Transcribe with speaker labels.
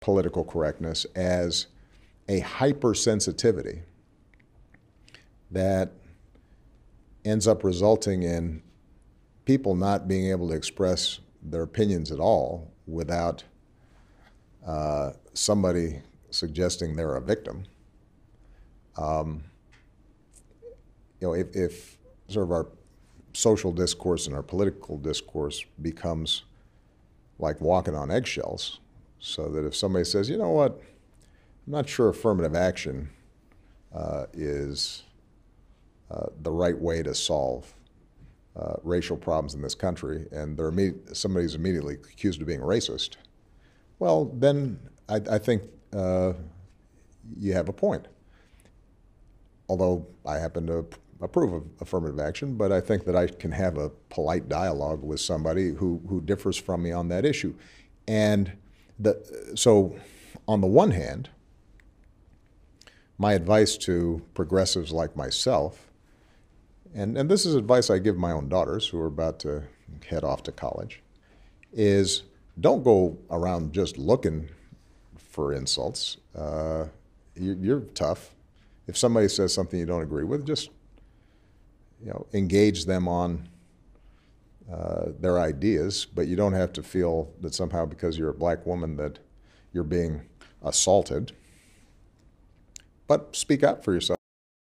Speaker 1: political correctness as a hypersensitivity that ends up resulting in people not being able to express their opinions at all without uh, somebody suggesting they're a victim. Um, you know, if, if sort of our social discourse and our political discourse becomes like walking on eggshells, so that if somebody says, you know what, I'm not sure affirmative action uh, is uh, the right way to solve uh, racial problems in this country, and they're imme- somebody's immediately accused of being racist, well, then I, I think uh, you have a point. Although I happen to approve of affirmative action, but I think that I can have a polite dialogue with somebody who, who differs from me on that issue. And the, so, on the one hand, my advice to progressives like myself, and, and this is advice I give my own daughters who are about to head off to college, is don't go around just looking for insults. Uh, you, you're tough. If somebody says something you don't agree with, just you know, engage them on uh, their ideas, but you don't have to feel that somehow because you're a black woman that you're being assaulted. But speak up for yourself.